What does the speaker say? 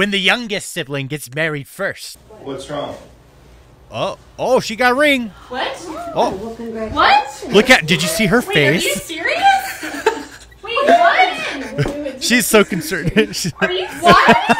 when the youngest sibling gets married first. What's wrong? Oh, oh, she got a ring. What? Oh, Well. What? look at, did you see her Wait, are you serious? Wait, what? She's so concerned. Are you what?